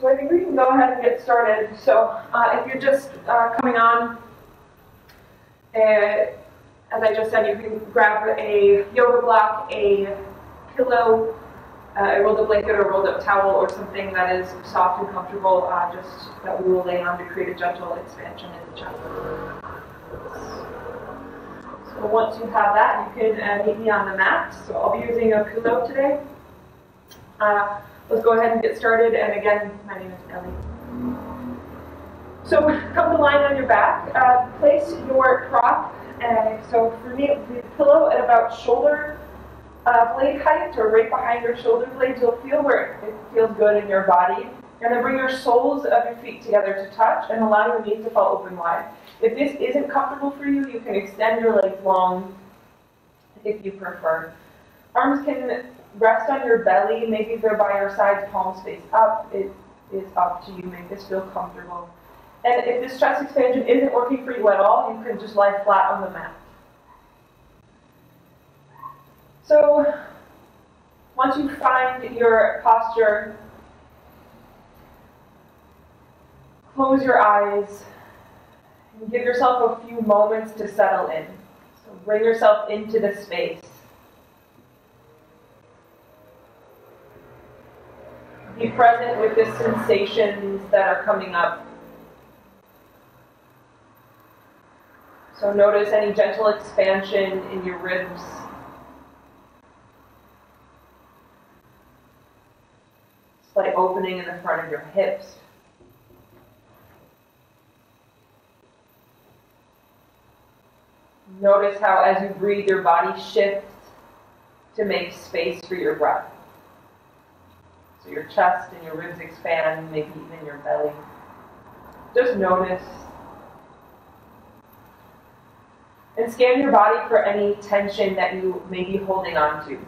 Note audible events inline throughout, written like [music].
So I think we can go ahead and get started. So uh, if you're just uh, coming on, uh, as I just said, you can grab a yoga block, a pillow, uh, a rolled up blanket or rolled up towel or something that is soft and comfortable, uh, just that we will lay on to create a gentle expansion in the chest. So once you have that, you can uh, meet me on the mat. So I'll be using a pillow today. Let's go ahead and get started. And again, my name is Ellie. So come to line on your back. Uh, place your prop. Uh, so for me, the pillow at about shoulder uh, blade height or right behind your shoulder blades. You'll feel where it feels good in your body. And then bring your soles of your feet together to touch and allow your knees to fall open wide. If this isn't comfortable for you, you can extend your legs long if you prefer. Arms can rest on your belly, maybe they're by your sides, palms face up. It is up to you. Make this feel comfortable. And if this chest expansion isn't working for you at all, you can just lie flat on the mat. So once you find your posture, close your eyes and give yourself a few moments to settle in. So bring yourself into the space. Be present with the sensations that are coming up. So notice any gentle expansion in your ribs. Slight opening in the front of your hips. Notice how as you breathe, your body shifts to make space for your breath. Your chest and your ribs expand, maybe even your belly. Just notice. And scan your body for any tension that you may be holding on to.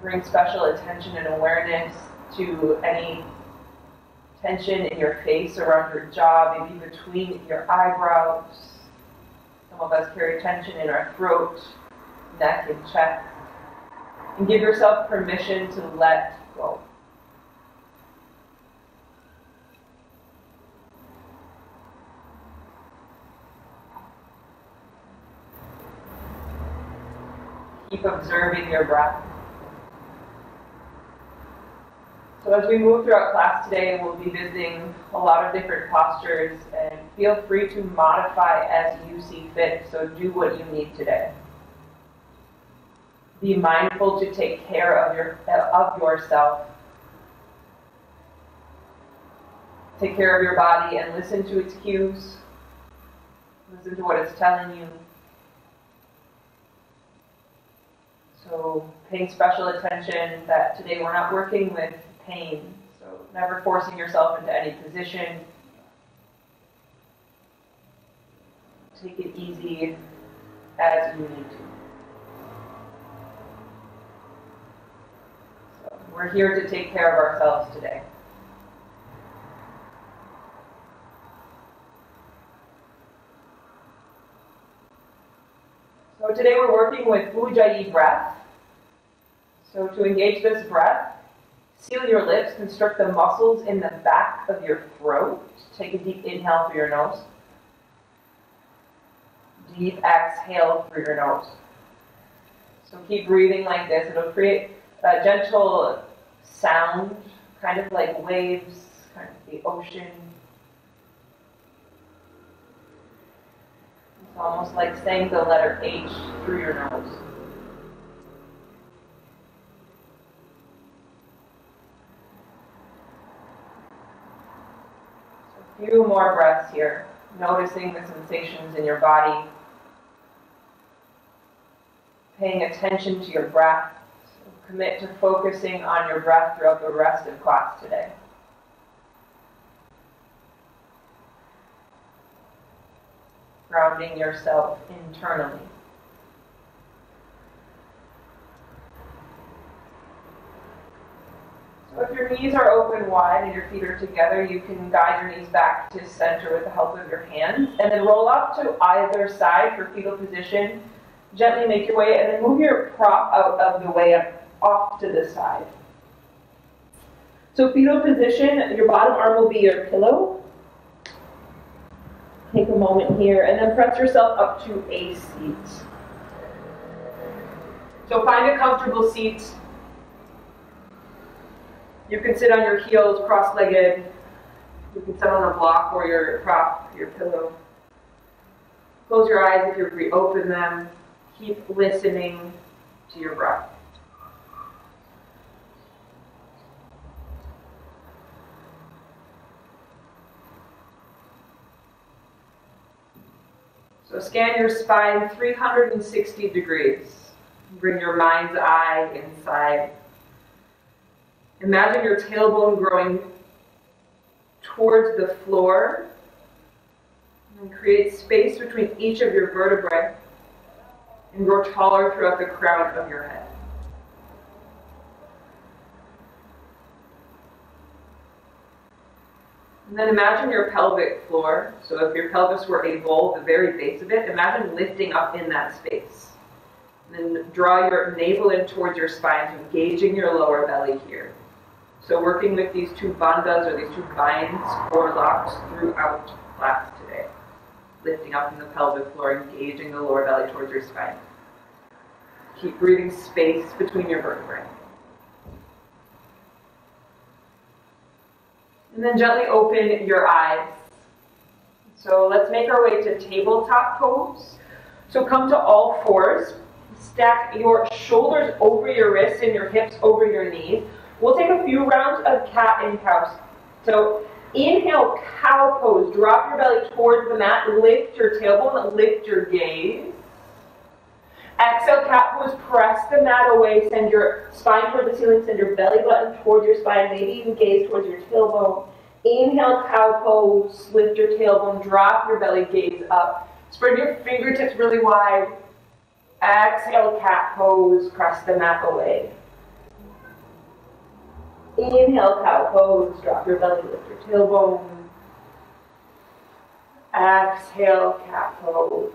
Bring special attention and awareness to any tension in your face, around your jaw, maybe between your eyebrows. Some of us carry tension in our throat, neck, and chest. And give yourself permission to let go. Keep observing your breath. So as we move throughout class today, we'll be visiting a lot of different postures and feel free to modify as you see fit. So do what you need today. Be mindful to take care of your of yourself. Take care of your body and listen to its cues. Listen to what it's telling you. So paying special attention that today we're not working with pain. So never forcing yourself into any position. Take it easy as you need to. So we're here to take care of ourselves today. So today we're working with Ujjayi breath. So to engage this breath, Seal your lips, constrict the muscles in the back of your throat. Take a deep inhale through your nose. Deep exhale through your nose. So keep breathing like this. It'll create a gentle sound, kind of like waves, kind of the ocean. It's almost like saying the letter H through your nose. A few more breaths here, noticing the sensations in your body, paying attention to your breath. Commit to focusing on your breath throughout the rest of class today. Grounding yourself internally. So if your knees are open wide and your feet are together, you can guide your knees back to center with the help of your hands. And then roll up to either side for fetal position. Gently make your way and then move your prop out of the way off to the side. So fetal position, your bottom arm will be your pillow. Take a moment here and then press yourself up to a seat. So find a comfortable seat. You can sit on your heels, cross-legged. You can sit on a block or your prop, your pillow. Close your eyes if you're free. Open them. Keep listening to your breath. So scan your spine 360 degrees. Bring your mind's eye inside. Imagine your tailbone growing towards the floor and create space between each of your vertebrae and grow taller throughout the crown of your head. And then imagine your pelvic floor. So if your pelvis were a bowl, the very base of it, imagine lifting up in that space. And then draw your navel in towards your spine, engaging your lower belly here. So working with these two bandhas or these two binds or locks throughout class today. Lifting up in the pelvic floor, engaging the lower belly towards your spine. Keep breathing space between your vertebrae. And then gently open your eyes. So let's make our way to tabletop pose. So come to all fours. Stack your shoulders over your wrists and your hips over your knees. We'll take a few rounds of cat and cow. So inhale, cow pose. Drop your belly towards the mat. Lift your tailbone. Lift your gaze. Exhale, cat pose, press the mat away, send your spine toward the ceiling, send your belly button towards your spine, maybe even gaze towards your tailbone. Inhale, cow pose, lift your tailbone, drop your belly, gaze up. Spread your fingertips really wide. Exhale, cat pose, press the mat away. Inhale, cow pose, drop your belly, lift your tailbone. Exhale, cat pose.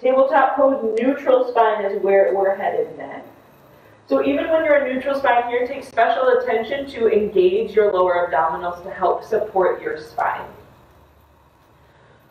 Tabletop pose, neutral spine is where we're headed next. So even when you're in neutral spine here, take special attention to engage your lower abdominals to help support your spine.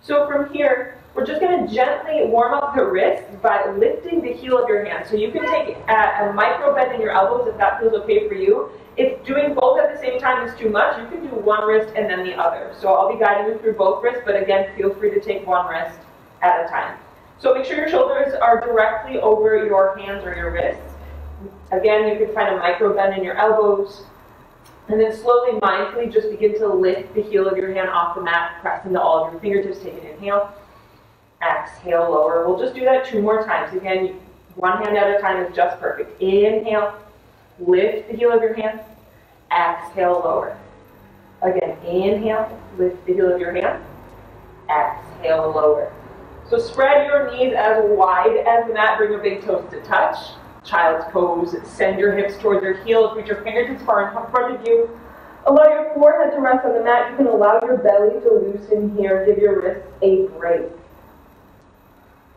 So from here, we're just going to gently warm up the wrists by lifting the heel of your hand. So you can take a, a micro bend in your elbows if that feels okay for you. If doing both at the same time is too much, you can do one wrist and then the other. So I'll be guiding you through both wrists, but again, feel free to take one wrist at a time. So make sure your shoulders are directly over your hands or your wrists. Again, you can find a micro bend in your elbows. And then slowly, mindfully, just begin to lift the heel of your hand off the mat, press into all of your fingertips, take an inhale. Exhale, lower. We'll just do that two more times. Again, one hand at a time is just perfect. Inhale, lift the heel of your hand. Exhale, lower. Again, inhale, lift the heel of your hand. Exhale, lower. So spread your knees as wide as the mat. Bring your big toes to touch. Child's pose. Send your hips towards your heels. Reach your fingertips far in front of you. Allow your forehead to rest on the mat. You can allow your belly to loosen here. Give your wrists a break.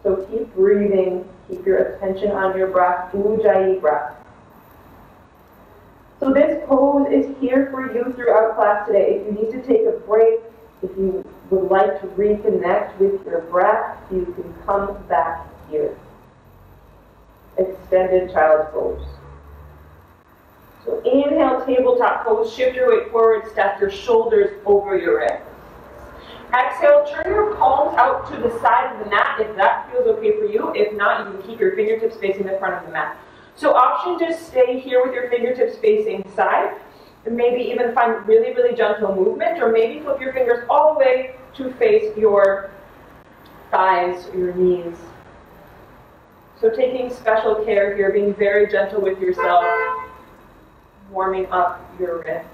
So keep breathing. Keep your attention on your breath. Ujjayi breath. So this pose is here for you throughout class today. If you need to take a break, if you would like to reconnect with your breath, you can come back here. Extended child's pose. So inhale, tabletop pose. Shift your weight forward. Stack your shoulders over your wrists. Exhale, turn your palms out to the side of the mat if that feels okay for you. If not, you can keep your fingertips facing the front of the mat. So option just stay here with your fingertips facing side and maybe even find really, really gentle movement, or maybe flip your fingers all the way to face your thighs your knees. So taking special care here, being very gentle with yourself, warming up your wrists.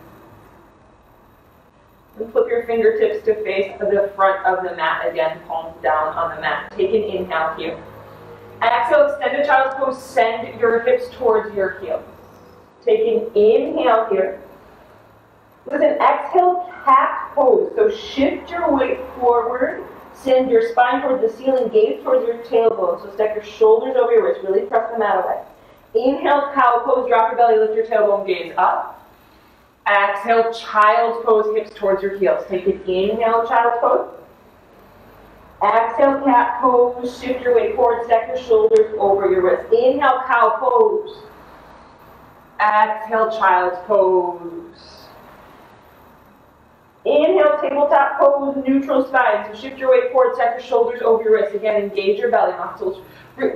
And flip your fingertips to face the front of the mat again, palms down on the mat. Take an inhale here. Exhale, extend extended child's pose, send your hips towards your heels. Take an inhale here. With an exhale, cat pose. So shift your weight forward. Send your spine towards the ceiling, gaze towards your tailbone. So stack your shoulders over your wrist. Really press the mat away. Inhale, cow pose, drop your belly, lift your tailbone, gaze up. Exhale, child's pose, hips towards your heels. Take an inhale, child's pose. Exhale, cat pose, shift your weight forward, stack your shoulders over your wrist. Inhale, cow pose. Exhale, child's pose. Inhale, tabletop pose, neutral spine. So shift your weight forward, stack your shoulders over your wrists. Again, engage your belly muscles.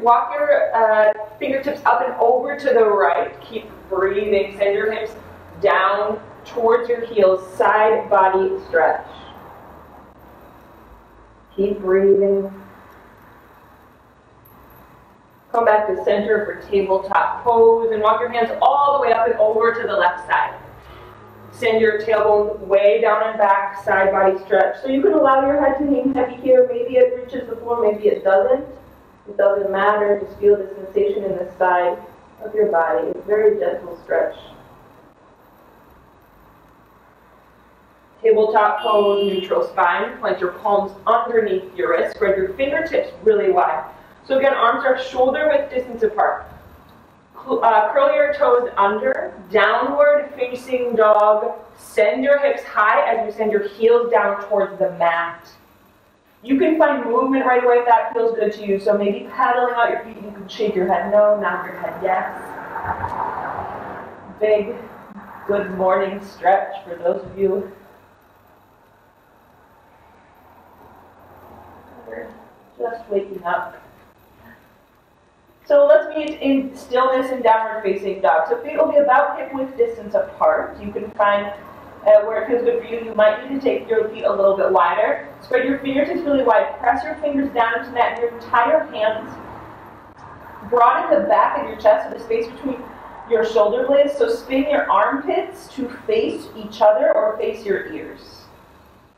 Walk your uh, fingertips up and over to the right. Keep breathing. Send your hips down towards your heels. Side body stretch. Keep breathing. Come back to center for tabletop pose and walk your hands all the way up and over to the left side. Send your tailbone way down and back, side body stretch. So you can allow your head to hang heavy here. Maybe it reaches the floor, maybe it doesn't. It doesn't matter. Just feel the sensation in the side of your body. It's very gentle stretch. Tabletop pose, neutral spine. Plant your palms underneath your wrist. Spread your fingertips really wide. So again, arms are shoulder width distance apart. Uh, curl your toes under, downward facing dog. Send your hips high as you send your heels down towards the mat. You can find movement right away if that feels good to you. So maybe paddling out your feet, you can shake your head no, nod your head yes. Big good morning stretch for those of you just waking up. So let's meet in stillness and downward facing dog. So feet will be about hip width distance apart. You can find uh, where it feels good for you. You might need to take your feet a little bit wider. Spread your fingertips really wide. Press your fingers down into that and your tie your hands. Broaden the back of your chest so the space between your shoulder blades. So spin your armpits to face each other or face your ears.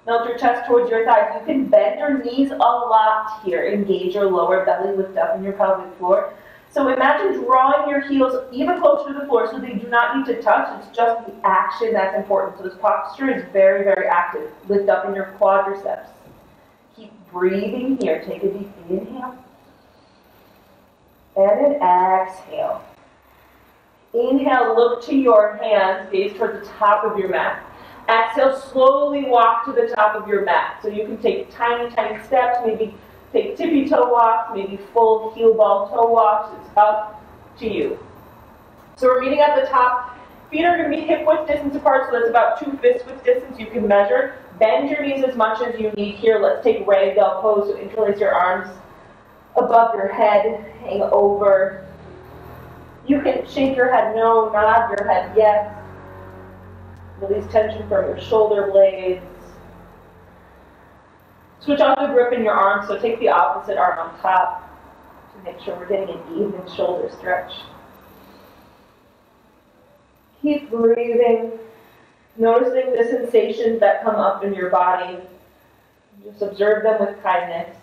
Melt your chest towards your thighs. You can bend your knees a lot here. Engage your lower belly, lift up in your pelvic floor. So imagine drawing your heels even closer to the floor so they do not need to touch. It's just the action that's important. So this posture is very, very active. Lift up in your quadriceps. Keep breathing here. Take a deep inhale. And an exhale. Inhale, look to your hands, gaze toward the top of your mat. Exhale, slowly walk to the top of your mat. So you can take tiny, tiny steps, maybe take tippy toe walks, maybe full heel ball toe walks. It's up to you. So we're meeting at the top. Feet are going to be hip width distance apart, so that's about two fist width distance you can measure. Bend your knees as much as you need here. Let's take ragdoll pose, so interlace your arms above your head, hang over. You can shake your head no, nod your head yes. Release tension from your shoulder blades. Switch off the grip in your arm, so take the opposite arm on top to make sure we're getting an even shoulder stretch. Keep breathing, noticing the sensations that come up in your body. Just observe them with kindness.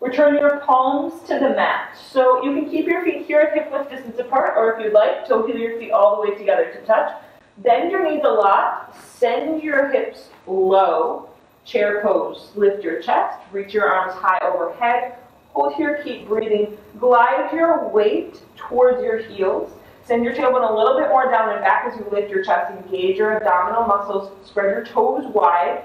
Return your palms to the mat. So you can keep your feet here at hip width distance apart, or if you'd like, toe heel your feet all the way together to touch. Bend your knees a lot. Send your hips low. Chair pose. Lift your chest. Reach your arms high overhead. Hold here. Keep breathing. Glide your weight towards your heels. Send your tailbone a little bit more down and back as you lift your chest. Engage your abdominal muscles. Spread your toes wide.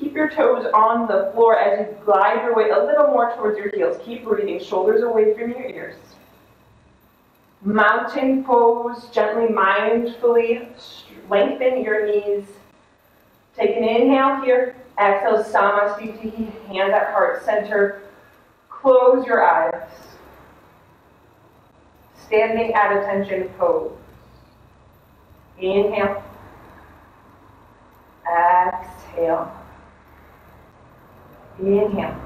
Keep your toes on the floor as you glide your weight a little more towards your heels. Keep breathing. Shoulders away from your ears. Mountain pose, gently, mindfully lengthen your knees. Take an inhale here. Exhale, Samasthiti, hands at heart center. Close your eyes. Standing at attention pose. Inhale. Exhale. Inhale.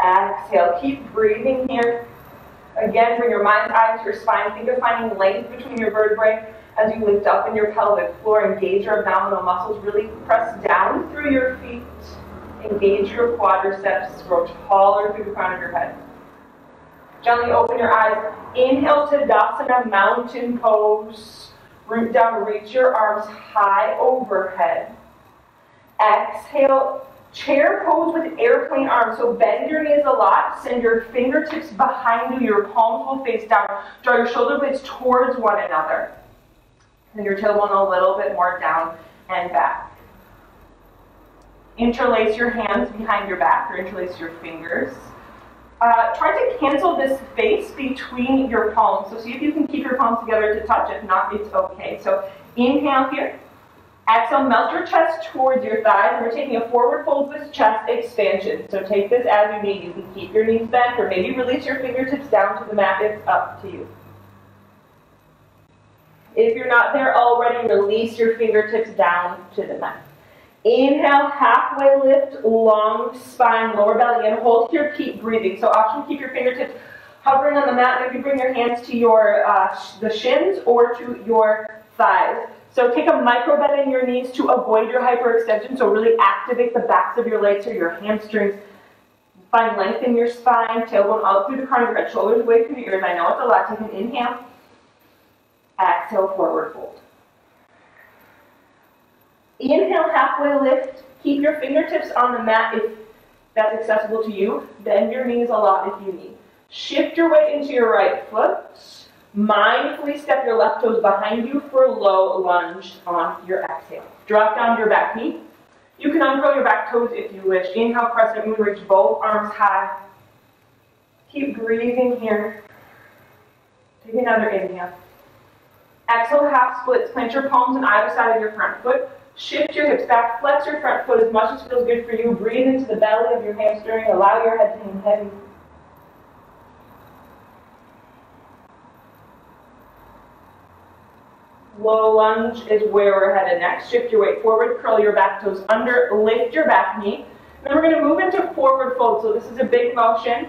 Exhale. Keep breathing here. Again, bring your mind's eye to your spine. Think of finding length between your vertebrae as you lift up in your pelvic floor. Engage your abdominal muscles. Really press down through your feet. Engage your quadriceps. Grow taller through the crown of your head. Gently open your eyes. Inhale to Tadasana, mountain pose. Root down, reach your arms high overhead. Exhale, chair pose with airplane arms. So bend your knees a lot, send your fingertips behind you, your palms will face down. Draw your shoulder blades towards one another. And your tailbone a little bit more down and back. Interlace your hands behind your back or interlace your fingers. Uh, try to cancel this space between your palms. So see if you can keep your palms together to touch. If not, it's okay. So inhale here. Exhale, melt your chest towards your thighs. We're taking a forward fold with chest expansion. So take this as you need. You can keep your knees bent or maybe release your fingertips down to the mat. It's up to you. If you're not there already, release your fingertips down to the mat. Inhale, halfway lift, long spine, lower belly, and hold here, keep breathing. So option, keep your fingertips hovering on the mat. Maybe bring your hands to your uh, the shins or to your thighs. So take a micro bend in your knees to avoid your hyperextension. So really activate the backs of your legs or your hamstrings. Find length in your spine, tailbone out through the crown of your head, shoulders away from your ears. I know it's a lot. Take an inhale. Exhale, forward fold. Inhale, halfway lift. Keep your fingertips on the mat if that's accessible to you. Bend your knees a lot if you need. Shift your weight into your right foot. Mindfully step your left toes behind you for a low lunge on your exhale. Drop down your back knee. You can uncurl your back toes if you wish. Inhale, crescent moon, reach both arms high. Keep breathing here. Take another inhale. Exhale, half splits. Plant your palms on either side of your front foot. Shift your hips back, flex your front foot as much as feels good for you. Breathe into the belly of your hamstring. Allow your head to hang heavy. Low lunge is where we're headed next. Shift your weight forward, curl your back toes under, lift your back knee. Then we're going to move into forward fold. So this is a big motion.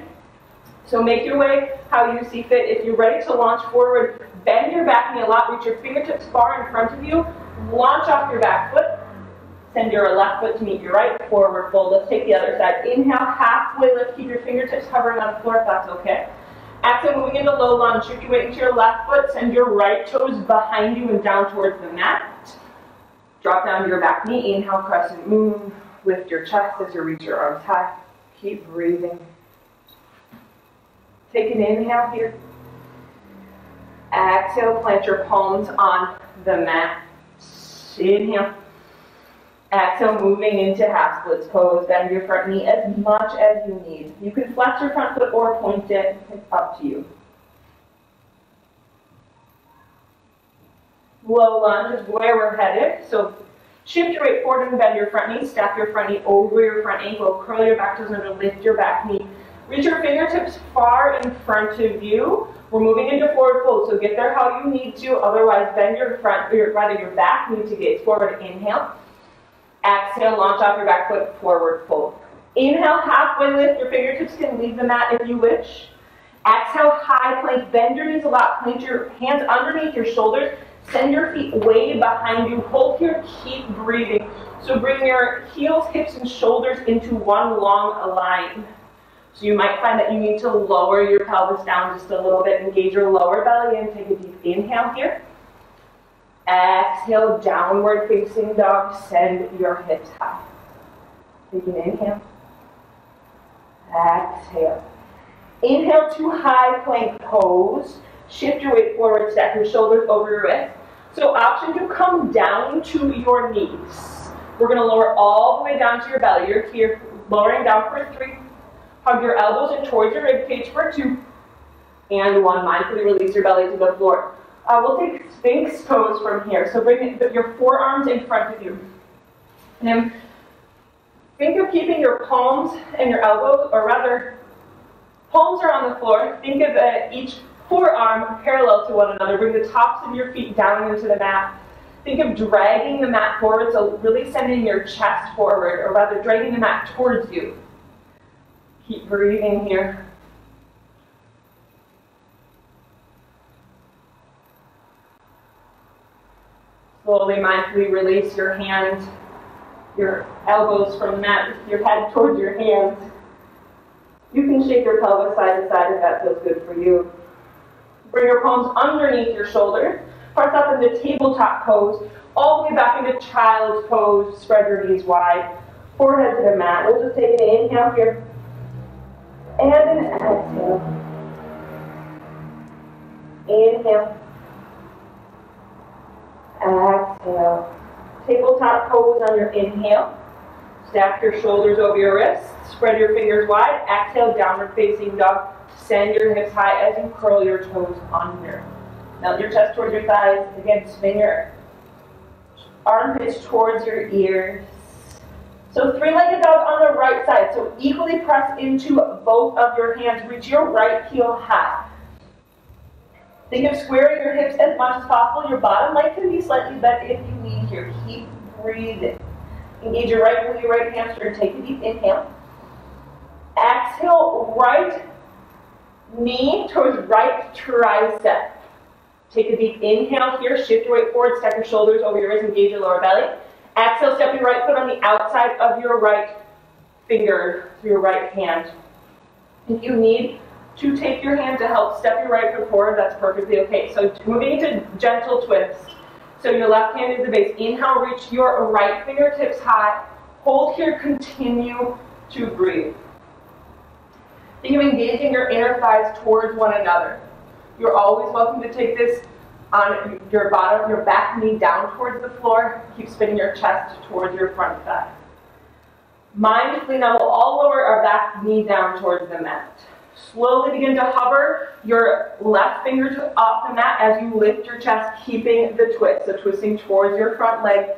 So make your way how you see fit. If you're ready to launch forward, bend your back knee a lot. Reach your fingertips far in front of you. Launch off your back foot. Send your left foot to meet your right. Forward fold. Let's take the other side. Inhale, halfway lift. Keep your fingertips hovering on the floor if that's okay. Exhale, moving into low lunge. Shift your weight into your left foot. Send your right toes behind you and down towards the mat. Drop down to your back knee. Inhale, crescent moon. Lift your chest as you reach your arms high. Keep breathing. Take an inhale here. Exhale, plant your palms on the mat. Inhale. Exhale, moving into half splits pose. Bend your front knee as much as you need. You can flex your front foot or point it. It's up to you. Low lunge is where we're headed. So shift your weight forward and bend your front knee. Step your front knee over your front ankle. Curl your back toes under. Lift your back knee. Reach your fingertips far in front of you. We're moving into forward fold, so get there how you need to. Otherwise, bend your front, or rather your back knee to gaze forward. Inhale. Exhale, launch off your back foot, forward fold. Inhale, halfway lift. Your fingertips can leave the mat if you wish. Exhale, high plank. Bend your knees a lot. Plant your hands underneath your shoulders. Send your feet way behind you. Hold here. Keep breathing. So bring your heels, hips, and shoulders into one long line. So you might find that you need to lower your pelvis down just a little bit. Engage your lower belly and take a deep inhale here. Exhale, downward facing dog. Send your hips high. Take an inhale. Exhale. Inhale to high plank pose. Shift your weight forward, stack your shoulders over your wrists. So option to come down to your knees. We're going to lower all the way down to your belly. You're here, lowering down for three. Hug your elbows in towards your rib cage for two. And one, mindfully release your belly to the floor. Uh, we'll take Sphinx pose from here. So bring your forearms in front of you. And think of keeping your palms and your elbows, or rather, palms are on the floor. Think of uh, each forearm parallel to one another. Bring the tops of your feet down into the mat. Think of dragging the mat forward, so really sending your chest forward, or rather dragging the mat towards you. Keep breathing here. Slowly, mindfully release your hands, your elbows from the mat, your head towards your hands. You can shake your pelvis side to side if that feels good for you. Bring your palms underneath your shoulders. Press up into tabletop pose, all the way back into child's pose, spread your knees wide, forehead to the mat. We'll just take an inhale here, and an exhale. Inhale. Exhale. Tabletop pose on your inhale. Stack your shoulders over your wrists. Spread your fingers wide. Exhale, downward facing dog. Send your hips high as you curl your toes under. Melt your chest towards your thighs. Again, spin your armpits towards your ears. So three-legged dog on the right side. So equally press into both of your hands. Reach your right heel high. Think of squaring your hips as much as possible. Your bottom leg can be slightly bent if you need here. Keep breathing. Engage your right with your right hamstring. Take a deep inhale. Exhale, right knee towards right tricep. Take a deep inhale here. Shift your weight forward. Step your shoulders over your wrists. Engage your lower belly. Exhale, step your right foot on the outside of your right finger, your right hand. If you need to take your hand to help step your right foot forward, that's perfectly okay. So moving into gentle twist. So your left hand is the base. Inhale, reach your right fingertips high. Hold here, continue to breathe. Think of engaging your inner thighs towards one another. You're always welcome to take this on your bottom, your back knee down towards the floor. Keep spinning your chest towards your front thigh. Mindfully now we'll all lower our back knee down towards the mat. Slowly begin to hover your left finger off the mat as you lift your chest, keeping the twist. So twisting towards your front leg,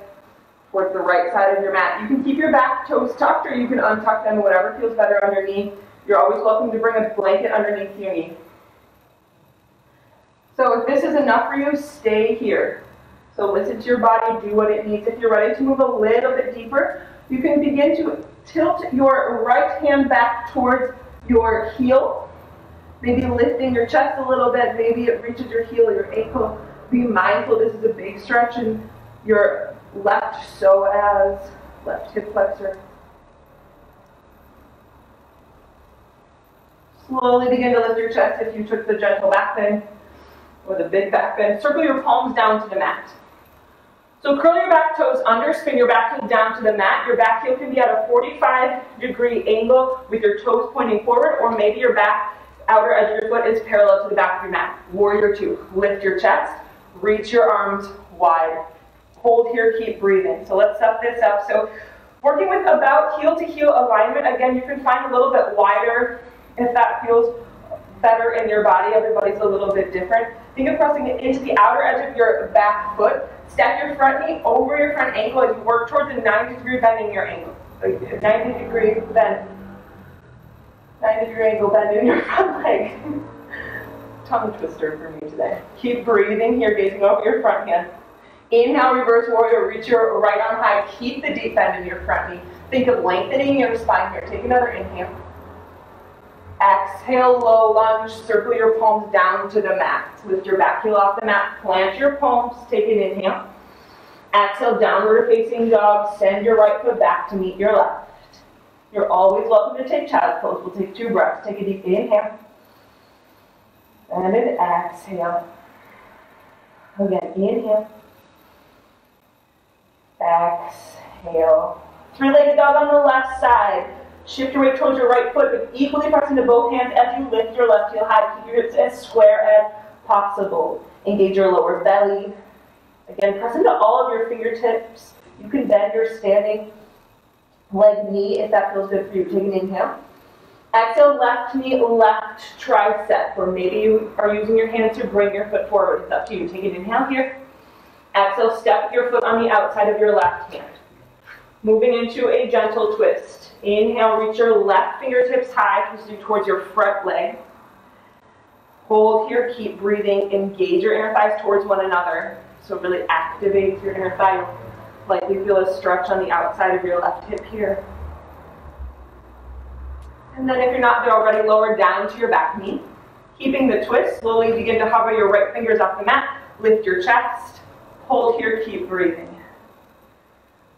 towards the right side of your mat. You can keep your back toes tucked or you can untuck them, whatever feels better underneath. You're always welcome to bring a blanket underneath your knee. So if this is enough for you, stay here. So listen to your body, do what it needs. If you're ready to move a little bit deeper, you can begin to tilt your right hand back towards your heel, maybe lifting your chest a little bit, maybe it reaches your heel or your ankle. Be mindful this is a big stretch in your left psoas left hip flexor. Slowly begin to lift your chest if you took the gentle back bend or the big back bend. Circle your palms down to the mat. So curl your back toes under, spin your back heel down to the mat. Your back heel can be at a 45 degree angle with your toes pointing forward, or maybe your back outer edge of your foot is parallel to the back of your mat. Warrior two, lift your chest, reach your arms wide. Hold here, keep breathing. So let's set this up. So working with about heel to heel alignment, again, you can find a little bit wider if that feels better in your body. Everybody's a little bit different. Think of pressing it into the outer edge of your back foot. Step your front knee over your front ankle as you work towards a 90 degree bend in your ankle. 90 degree bend. 90 degree angle bend in your [laughs] front leg. Tongue twister for me today. Keep breathing here, gazing over your front hand. Inhale, reverse warrior, reach your right arm high. Keep the deep bend in your front knee. Think of lengthening your spine here. Take another inhale. Exhale, low lunge. Circle your palms down to the mat. Lift your back heel off the mat. Plant your palms. Take an inhale. Exhale, downward facing dog. Send your right foot back to meet your left. You're always welcome to take child's pose. We'll take two breaths. Take a deep inhale. And an exhale. Again, inhale. Exhale. Three-legged dog on the left side. Shift your weight towards your right foot, but equally press into both hands as you lift your left heel high. Keep your hips as square as possible. Engage your lower belly. Again, press into all of your fingertips. You can bend your standing leg knee if that feels good for you. Take an inhale. Exhale, left knee, left tricep, or maybe you are using your hands to bring your foot forward. It's up to you. Take an inhale here. Exhale, step your foot on the outside of your left hand. Moving into a gentle twist. Inhale, reach your left fingertips high, twisting towards your front leg. Hold here, keep breathing. Engage your inner thighs towards one another. So really activate your inner thigh. Likely feel a stretch on the outside of your left hip here. And then if you're not there already, lower down to your back knee. Keeping the twist, slowly begin to hover your right fingers off the mat. Lift your chest. Hold here, keep breathing.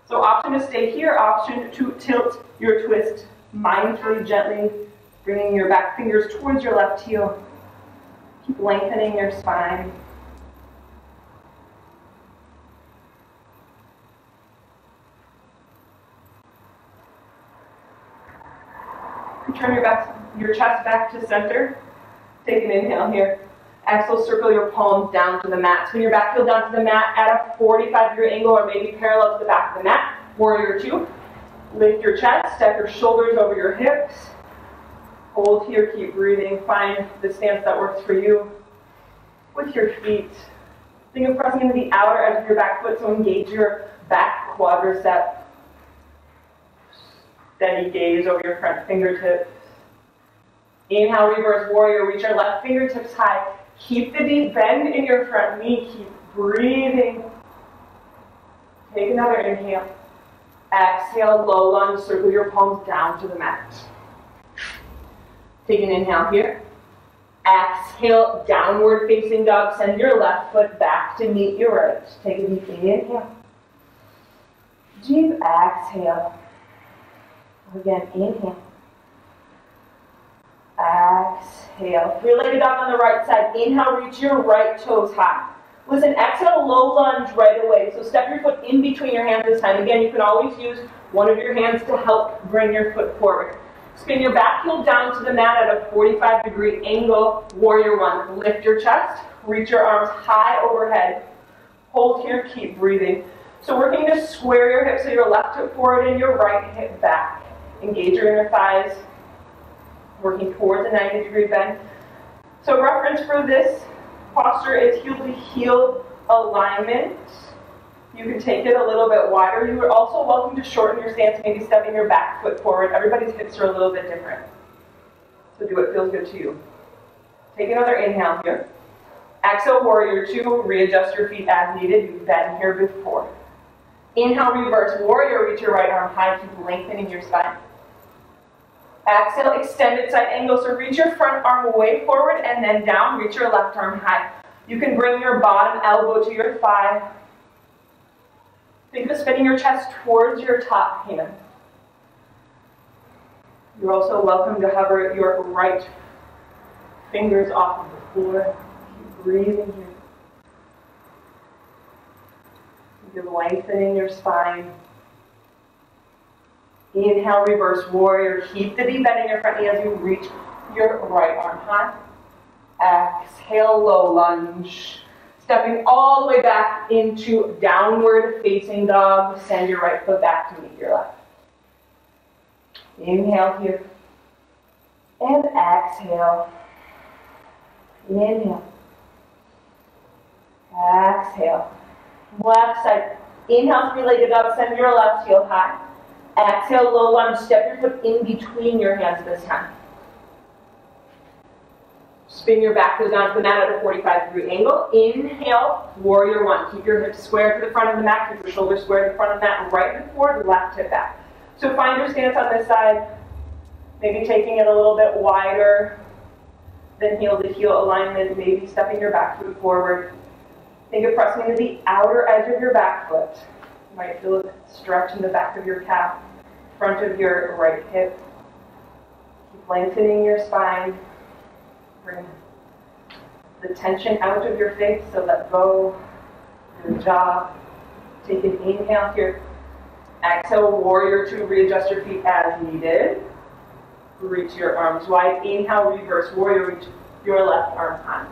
So option to stay here, option to tilt your twist mindfully, gently, bringing your back fingers towards your left heel. Keep lengthening your spine. Turn your back, your chest back to center. Take an inhale here. Exhale, circle your palms down to the mat. When your back heel down to the mat. Add a 45 degree angle or maybe parallel to the back of the mat. Warrior two. Lift your chest, step your shoulders over your hips. Hold here, keep breathing. Find the stance that works for you. With your feet. Think of pressing into the outer edge of your back foot, so engage your back quadricep. Steady gaze over your front fingertips. Inhale, reverse warrior. Reach your left fingertips high. Keep the deep bend in your front knee. Keep breathing. Take another inhale. Exhale, low lunge. Circle your palms down to the mat. Take an inhale here. Exhale, downward facing dog. Send your left foot back to meet your right. Take a deep inhale. Deep exhale. Again, inhale. Exhale. Related dog on the right side. Inhale, reach your right toes high. Listen, exhale, low lunge right away. So step your foot in between your hands this time. Again, you can always use one of your hands to help bring your foot forward. Spin your back heel down to the mat at a 45 degree angle. Warrior one. Lift your chest. Reach your arms high overhead. Hold here, keep breathing. So working to square your hips so your left hip forward and your right hip back. Engage your inner thighs, working towards a 90 degree bend. So reference for this posture is to heel alignment. You can take it a little bit wider. You are also welcome to shorten your stance, maybe stepping your back foot forward. Everybody's hips are a little bit different. So do what feels good to you. Take another inhale here. Exhale, warrior two. Readjust your feet as needed. You've been here before. Inhale, reverse warrior. Reach your right arm high. Keep lengthening your spine. Exhale, extended side angle. So reach your front arm way forward and then down. Reach your left arm high. You can bring your bottom elbow to your thigh. Think of spinning your chest towards your top hand. You're also welcome to hover your right fingers off of the floor. Keep breathing here. You're lengthening your spine. Inhale, reverse warrior. Keep the deep bend in your front knee as you reach your right arm high. Exhale, low lunge. Stepping all the way back into downward facing dog. Send your right foot back to meet your left. Inhale here. And exhale. Inhale. Exhale. Left side. Inhale, three-legged dog. Send your left heel high. Exhale, low lunge. Step your foot in between your hands this time. Spin your back heel down to the mat at a 45 degree angle. Inhale, warrior one. Keep your hips square to the front of the mat. Keep your shoulders square to the front of the mat. Right hip forward, left hip back. So find your stance on this side. Maybe taking it a little bit wider than heel to heel alignment. Maybe stepping your back foot forward. Think of pressing into the outer edge of your back foot. You might feel a stretch in the back of your calf front of your right hip. Keep lengthening your spine. Bring the tension out of your face, so let go your jaw. Take an inhale here. Exhale, warrior two, readjust your feet as needed. Reach your arms wide. Inhale, reverse warrior, reach your left arm high.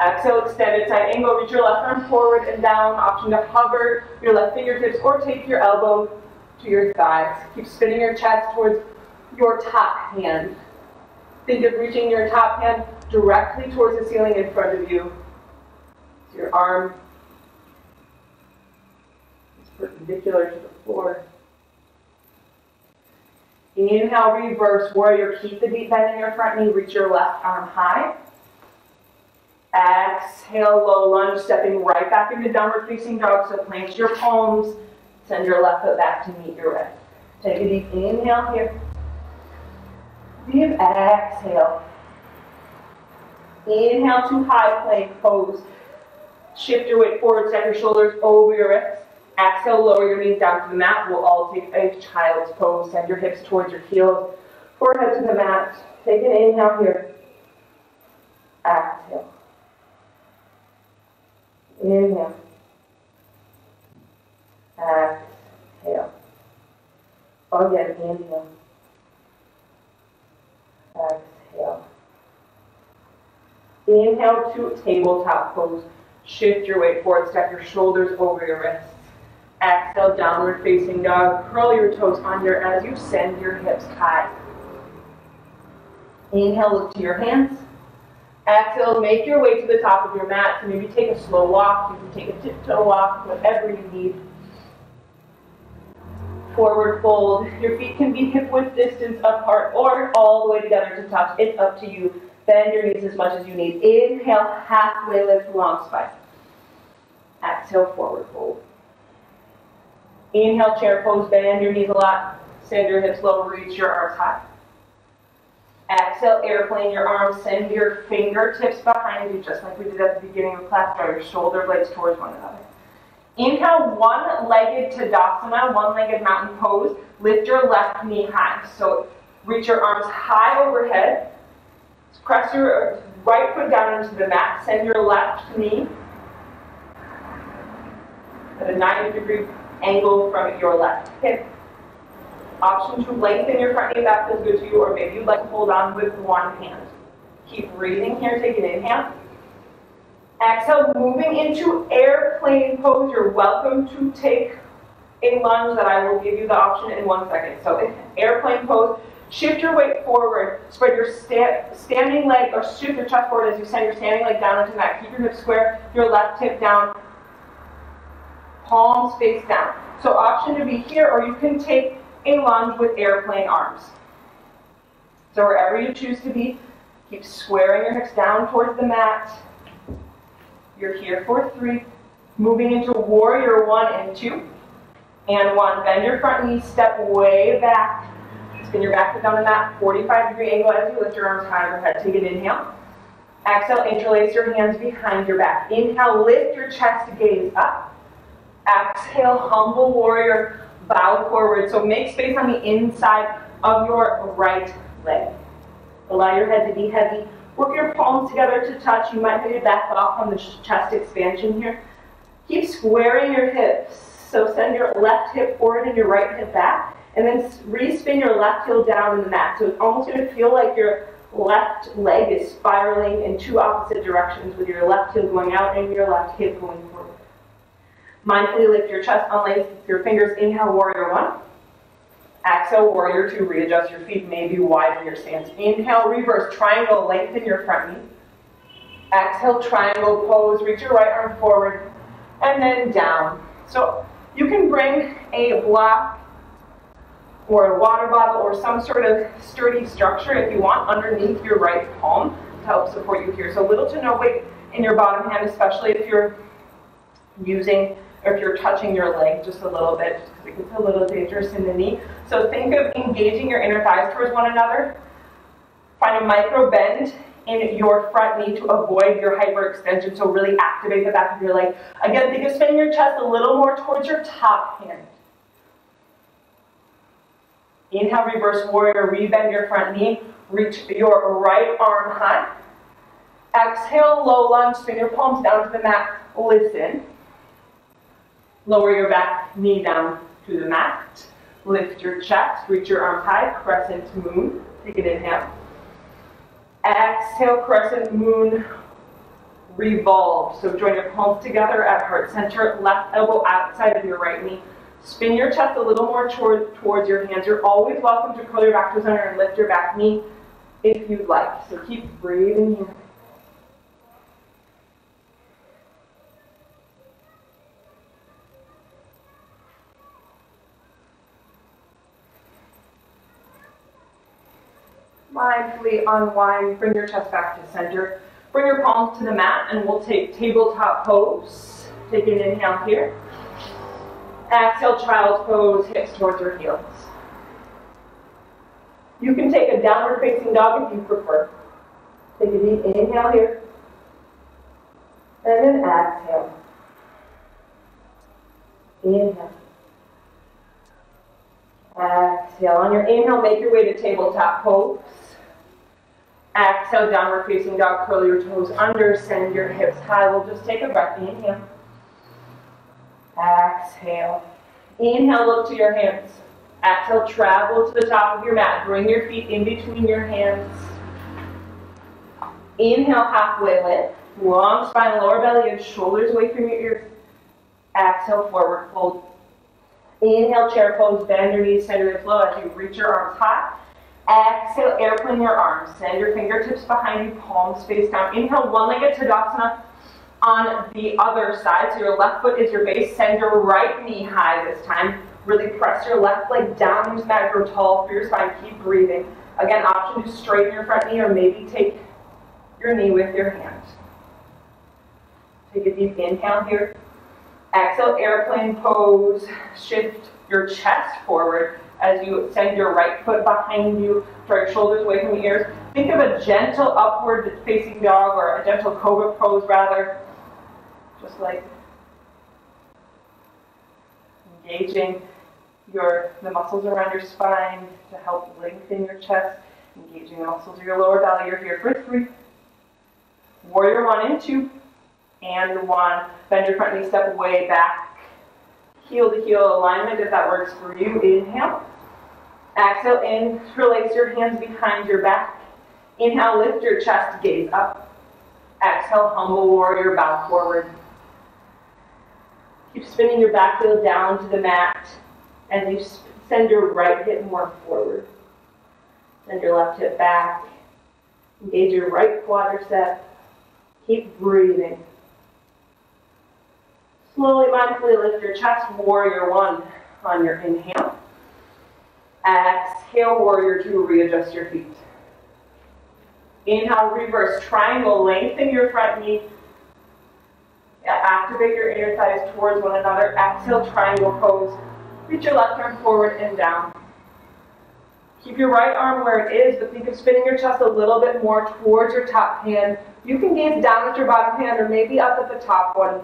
Exhale, extended side angle, reach your left arm forward and down. Option to hover your left fingertips or take your elbow to your thighs. Keep spinning your chest towards your top hand. Think of reaching your top hand directly towards the ceiling in front of you. So your arm is perpendicular to the floor. Inhale, reverse warrior. Keep the deep bend in your front knee. Reach your left arm high. Exhale, low lunge, stepping right back into downward facing dog. So plant your palms Send your left foot back to meet your right. Take a deep inhale here. Deep exhale. Inhale to high plank pose. Shift your weight forward, step your shoulders over your wrists. Exhale, lower your knees down to the mat. We'll all take a child's pose. Send your hips towards your heels. Forehead to the mat. Take an inhale here. Exhale. Inhale. Exhale. help. inhale. exhale. Inhale to tabletop pose. Shift your weight forward. Step your shoulders over your wrists. Exhale, downward facing dog. Curl your toes under as you send your hips high. Inhale, look to your hands. Exhale, make your way to the top of your mat. So maybe take a slow walk. You can take a tiptoe walk, whatever you need. Forward fold. Your feet can be hip width distance apart or all the way together to touch. It's up to you. Bend your knees as much as you need. Inhale, halfway lift, long spine. Exhale, forward fold. Inhale, chair pose, bend your knees a lot. Send your hips low, reach your arms high. Exhale, airplane your arms, send your fingertips behind you, just like we did at the beginning of class. Draw your shoulder blades towards one another. Inhale, one-legged Tadasana, one-legged mountain pose. Lift your left knee high. So reach your arms high overhead. Press your right foot down into the mat. Send your left knee at a 90 degree angle from your left hip. Option to lengthen your front knee, if that feels good to you, or maybe you'd like to hold on with one hand. Keep breathing here, take an inhale. Exhale, moving into airplane pose. You're welcome to take a lunge that I will give you the option in one second. So airplane pose, shift your weight forward, spread your sta standing leg, or shift your chest forward as you send your standing leg down into that. Keep your hips square, your left hip down, palms face down. So option to be here, or you can take a lunge with airplane arms. So wherever you choose to be, keep squaring your hips down towards the mat. You're here for three. Moving into warrior one and two. And one. Bend your front knee, step way back. Spin your back foot down the mat, 45 degree angle as you lift your arms high overhead. Take an inhale. Exhale, interlace your hands behind your back. Inhale, lift your chest, gaze up. Exhale, humble warrior, bow forward. So make space on the inside of your right leg. Allow your head to be heavy. Work your palms together to touch. You might have your back off on the chest expansion here. Keep squaring your hips. So send your left hip forward and your right hip back. And then re-spin your left heel down in the mat. So it's almost going to feel like your left leg is spiraling in two opposite directions with your left heel going out and your left hip going forward. Mindfully lift your chest, unlace your fingers. Inhale, warrior one. Exhale, warrior two. Readjust your feet, maybe widen your stance. Inhale, reverse triangle, lengthen your front knee. Exhale, triangle pose. Reach your right arm forward and then down. So you can bring a block or a water bottle or some sort of sturdy structure if you want underneath your right palm to help support you here. So little to no weight in your bottom hand, especially if you're using or if you're touching your leg just a little bit, just because it gets a little dangerous in the knee. So think of engaging your inner thighs towards one another. Find a micro bend in your front knee to avoid your hyperextension, so really activate the back of your leg. Again, think of spinning your chest a little more towards your top hand. Inhale, reverse warrior, rebend your front knee, reach your right arm high. Exhale, low lunge, spin your palms down to the mat, listen. Lower your back knee down to the mat. Lift your chest, reach your arms high, crescent moon. Take an inhale. Exhale, crescent moon, revolve. So join your palms together at heart center, left elbow outside of your right knee. Spin your chest a little more toward, towards your hands. You're always welcome to curl your back toes under and lift your back knee if you'd like. So keep breathing here. Mindfully unwind, bring your chest back to center. Bring your palms to the mat and we'll take tabletop pose. Take an inhale here. Exhale, child's pose, hips towards your heels. You can take a downward facing dog if you prefer. Take a deep inhale here. And then exhale. Inhale. Exhale. On your inhale, make your way to tabletop pose. Exhale, downward facing dog. Curl your toes under, send your hips high. We'll just take a breath. Inhale. Exhale. Inhale, look to your hands. Exhale, travel to the top of your mat. Bring your feet in between your hands. Inhale, halfway lift. Long spine, lower belly, and shoulders away from your ears. Exhale, forward fold. Inhale, chair pose, bend your knees, center your flow as you reach your arms high. Exhale, airplane your arms. Send your fingertips behind you, palms face down. Inhale, one-legged Tadasana on the other side. So your left foot is your base. Send your right knee high this time. Really press your left leg down into that. Grow tall for your spine. Keep breathing. Again, option to straighten your front knee or maybe take your knee with your hand. Take a deep inhale here. Exhale, airplane pose. Shift your chest forward as you send your right foot behind you, your shoulders away from the ears. Think of a gentle upward facing dog or a gentle cobra pose rather. Just like engaging your the muscles around your spine to help lengthen your chest, engaging the muscles of your lower belly. You're here for three. Warrior one and two. And one. Bend your front knee, step away, back. Heel to heel alignment if that works for you. Inhale. Exhale, in, interlace your hands behind your back. Inhale, lift your chest, gaze up. Exhale, humble warrior, bow forward. Keep spinning your back heel down to the mat and you send your right hip more forward. Send your left hip back. Engage your right quadricep. Keep breathing. Slowly, mindfully lift your chest, warrior one on your inhale. Exhale, warrior two, readjust your feet. Inhale, reverse triangle, lengthen your front knee. Activate your inner thighs towards one another. Exhale, triangle pose. Reach your left arm forward and down. Keep your right arm where it is, but think of spinning your chest a little bit more towards your top hand. You can gaze down at your bottom hand or maybe up at the top one.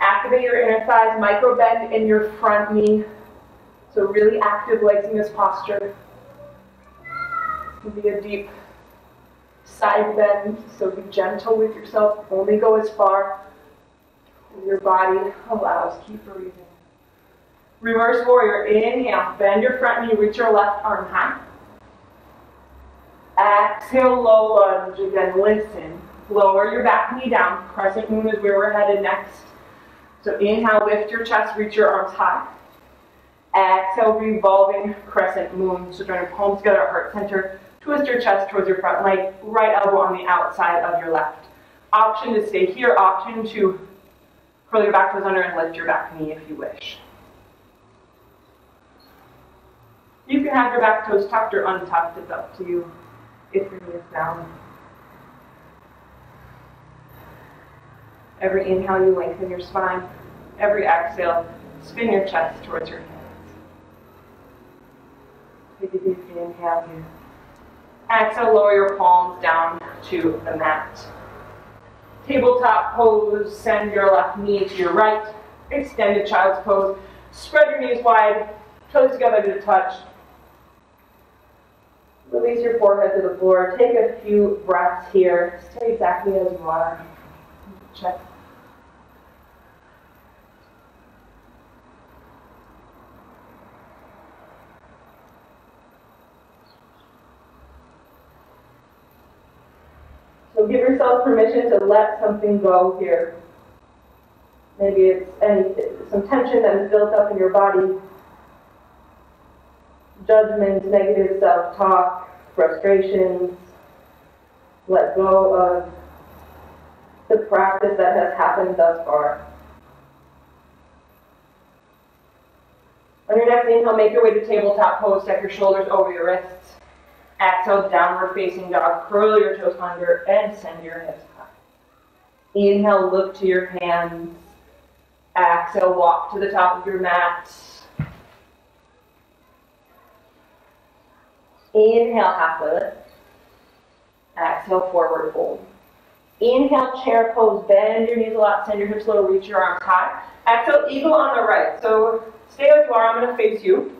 Activate your inner thighs, micro bend in your front knee. So really active legs in this posture. Be a deep side bend, so be gentle with yourself. Only go as far as your body allows. Keep breathing. Reverse warrior. Inhale. Bend your front knee. Reach your left arm high. Exhale, low lunge. Again, listen. Lower your back knee down. Crescent moon is where we're headed next. So inhale, lift your chest, reach your arms high. Exhale, revolving crescent moon. So join your palms together at heart center. Twist your chest towards your front leg. Right elbow on the outside of your left. Option to stay here. Option to curl your back toes under and lift your back knee if you wish. You can have your back toes tucked or untucked. It's up to you if your knee is down. Every inhale, you lengthen your spine. Every exhale, spin your chest towards your hands. Take a deep inhale here. Exhale, lower your palms down to the mat. Tabletop pose, send your left knee to your right. Extended child's pose. Spread your knees wide, toes together to touch. Release your forehead to the floor. Take a few breaths here. Stay exactly as you are. Check. So give yourself permission to let something go here. Maybe it's any some tension that is built up in your body judgment, negative self talk, frustrations. Let go of the practice that has happened thus far. On your next inhale, make your way to tabletop pose. Step your shoulders over your wrists. Exhale, downward facing dog. Curl your toes under and send your hips high. Inhale, look to your hands. Exhale, walk to the top of your mat. Inhale, halfway lift. Exhale, forward fold. Inhale, chair pose. Bend your knees a lot. Send your hips low. Reach your arms high. Exhale, eagle on the right. So stay as you are. I'm to face you.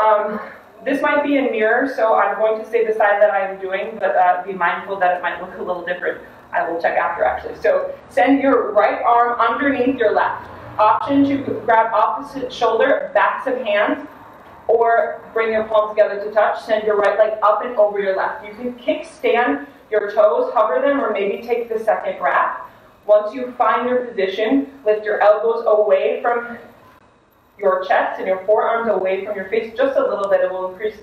Um, this might be a mirror, so I'm going to say the side that I'm doing, but uh, be mindful that it might look a little different. I will check after actually. So send your right arm underneath your left. Option to grab opposite shoulder, backs of hands, or bring your palms together to touch. Send your right leg up and over your left. You can kick stand your toes, hover them, or maybe take the second wrap. Once you find your position, lift your elbows away from your chest and your forearms away from your face just a little bit. It will increase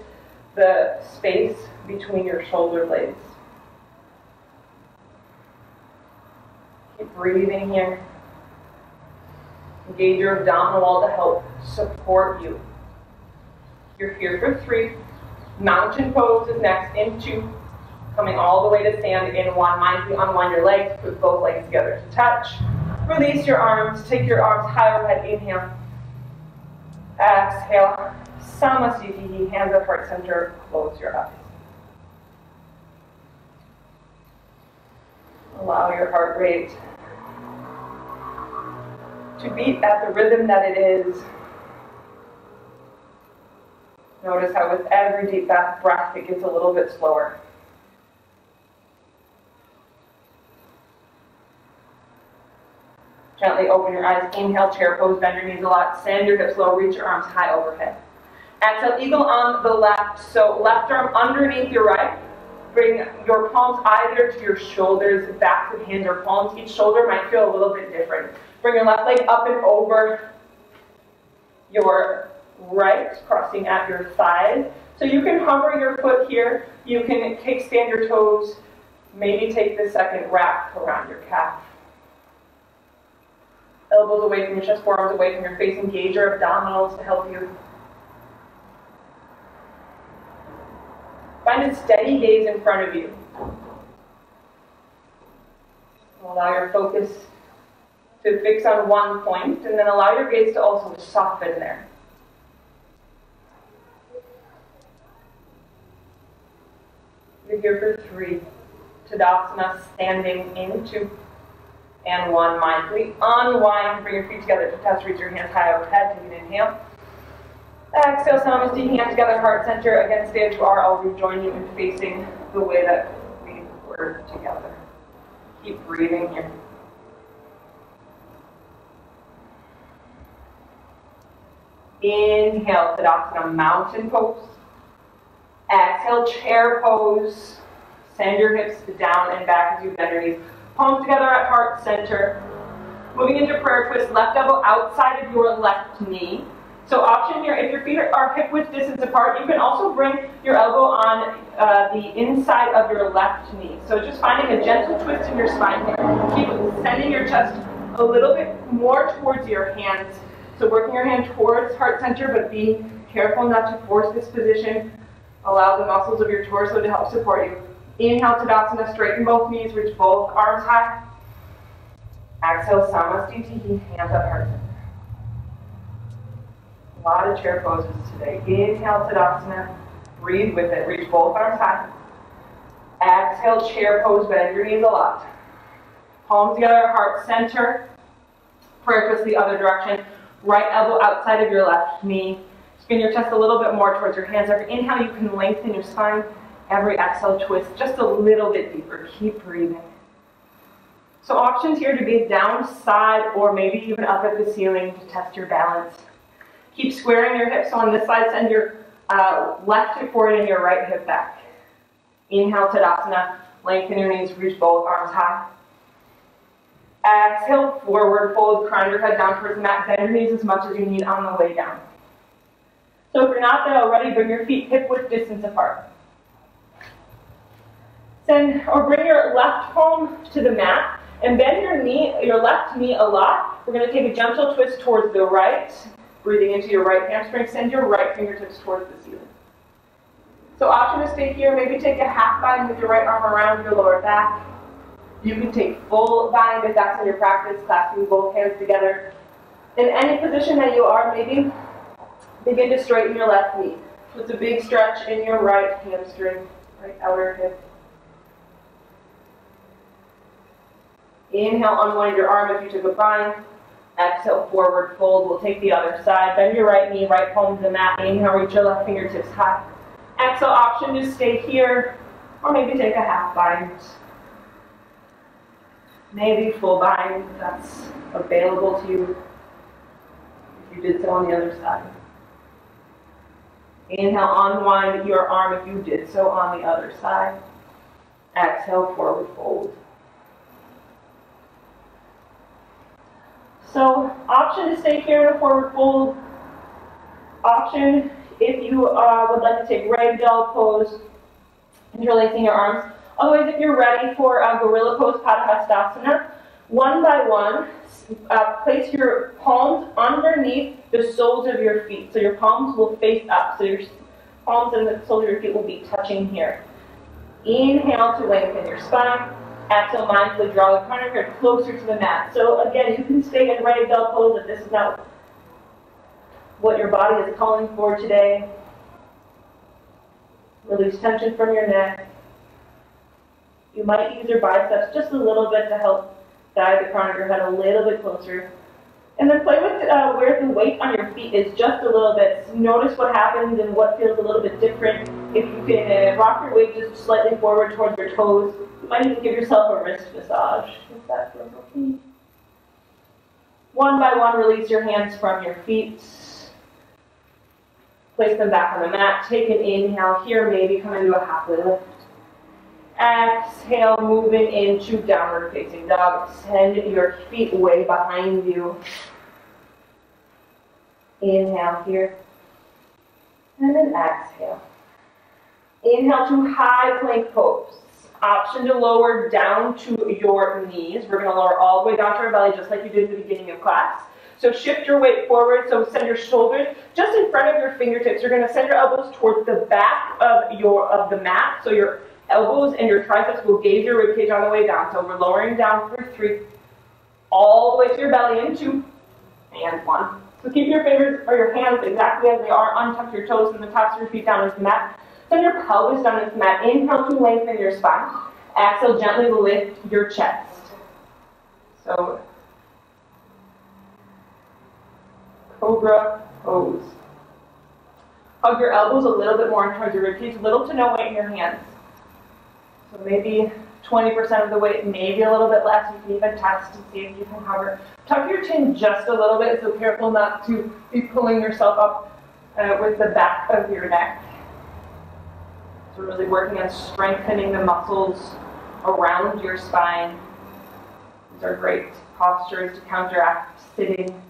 the space between your shoulder blades. Keep breathing here. Engage your abdominal wall to help support you. You're here for three. Mountain pose is next in two. Coming all the way to stand in one. Mindfully unwind your legs, put both legs together to touch. Release your arms, take your arms high overhead, inhale. Exhale. Samasthiti, hands at heart center, close your eyes. Allow your heart rate to beat at the rhythm that it is. Notice how with every deep breath it gets a little bit slower. Gently open your eyes. Inhale, chair pose, bend your knees a lot. Send your hips low, reach your arms high overhead. Exhale, eagle on the left. So left arm underneath your right. Bring your palms either to your shoulders, backs of hands, or palms. Each shoulder might feel a little bit different. Bring your left leg up and over your right, crossing at your thighs. So you can hover your foot here. You can kickstand your toes. Maybe take the second wrap around your calf. Elbows away from your chest, forearms away from your face. Engage your abdominals to help you. Find a steady gaze in front of you. Allow your focus to fix on one point, and then allow your gaze to also soften there. You're here for three. Tadasana, standing into and one. Mindfully unwind, bring your feet together to touch, reach your hands high overhead. Take an inhale. Exhale, Samasthiti, hands together, heart center. Again, stay as you are. I'll rejoin you in facing the way that we were together. Keep breathing here. Inhale, Tadasana, mountain pose. Exhale, chair pose. Send your hips down and back as you bend your knees. Palms together at heart center. Moving into prayer twist, left elbow outside of your left knee. So option here, if your feet are hip width distance apart, you can also bring your elbow on uh, the inside of your left knee. So just finding a gentle twist in your spine here. Keep sending your chest a little bit more towards your hands. So working your hand towards heart center, but be careful not to force this position. Allow the muscles of your torso to help support you. Inhale, Tadasana, straighten both knees, reach both arms high. Exhale, Samasthiti, hands up, heart center. A lot of chair poses today. Inhale, Tadasana, breathe with it, reach both arms high. Exhale, chair pose, bend your knees a lot. Palms together, heart center. Prayer twist the other direction. Right elbow outside of your left knee. Spin your chest a little bit more towards your hands. Every inhale, you can lengthen your spine. Every exhale, twist just a little bit deeper. Keep breathing. So options here to be down, side, or maybe even up at the ceiling to test your balance. Keep squaring your hips. On this side, send your uh, left hip forward and your right hip back. Inhale, Tadasana. Lengthen your knees, reach both arms high. Exhale, forward fold, crown your head down towards the mat. Bend your knees as much as you need on the way down. So if you're not there already, bring your feet hip width distance apart. Send or bring your left palm to the mat and bend your knee, your left knee a lot. We're going to take a gentle twist towards the right, breathing into your right hamstring. Send your right fingertips towards the ceiling. So option to stay here. Maybe take a half bind with your right arm around your lower back. You can take full bind if that's in your practice, clasping both hands together. In any position that you are, maybe begin to straighten your left knee. So it's a big stretch in your right hamstring, right outer hip. Inhale, unwind your arm if you took a bind. Exhale, forward fold. We'll take the other side. Bend your right knee, right palm to the mat. Inhale, reach your left fingertips high. Exhale, option to stay here, or maybe take a half bind. Maybe full bind if that's available to you. If you did so on the other side. Inhale, unwind your arm if you did so on the other side. Exhale, forward fold. So option to stay here in a forward fold. Option if you uh, would like to take ragdoll pose, interlacing your arms. Otherwise, if you're ready for a gorilla pose, Padahastasana, one by one, uh, place your palms underneath the soles of your feet. So your palms will face up. So your palms and the soles of your feet will be touching here. Inhale to lengthen your spine. Mindfully draw the your head closer to the mat. So again, you can stay in ragdoll pose if this is not what your body is calling for today. Release tension from your neck. You might use your biceps just a little bit to help guide the crown of your head a little bit closer. And then play with uh, where the weight on your feet is just a little bit. Notice what happens and what feels a little bit different. If you can uh, rock your weight just slightly forward towards your toes, might even give yourself a wrist massage if that feels okay. One by one, release your hands from your feet. Place them back on the mat. Take an inhale here, maybe come into a halfway lift. Exhale, moving into downward facing dog. Send your feet way behind you. Inhale here. And then exhale. Inhale to high plank pose. Option to lower down to your knees. We're going to lower all the way down to our belly just like you did at the beginning of class. So shift your weight forward. So send your shoulders just in front of your fingertips. You're going to send your elbows towards the back of your of the mat. So your elbows and your triceps will gaze your ribcage on the way down. So we're lowering down for three, all the way to your belly in two, and one. So keep your fingers or your hands exactly as they are. Untuck your toes and the tops of your feet down into the mat. Send your pelvis down the mat. Inhale to lengthen your spine. Exhale, gently lift your chest. So Cobra pose. Hug your elbows a little bit more in towards your ribcage, little to no weight in your hands. So maybe 20% of the weight, maybe a little bit less. You can even test and see if you can hover. Tuck your chin just a little bit, so careful not to be pulling yourself up uh, with the back of your neck. So really working on strengthening the muscles around your spine. These are great postures to counteract sitting